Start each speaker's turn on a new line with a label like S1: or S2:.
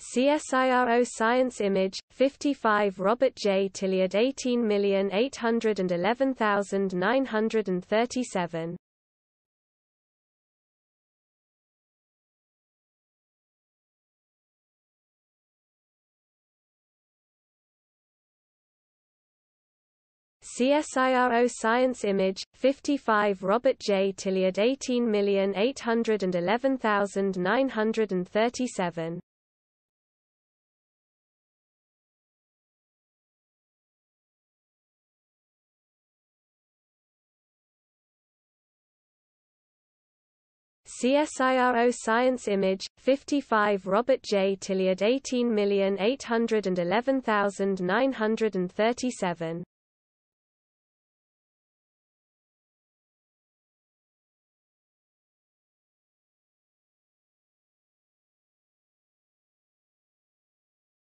S1: CSIRO Science Image, 55 Robert J. Tillyard 18811937 CSIRO Science Image, 55 Robert J. Tillyard 18811937 CSIRO Science Image, 55 Robert J. Tillyard 18811937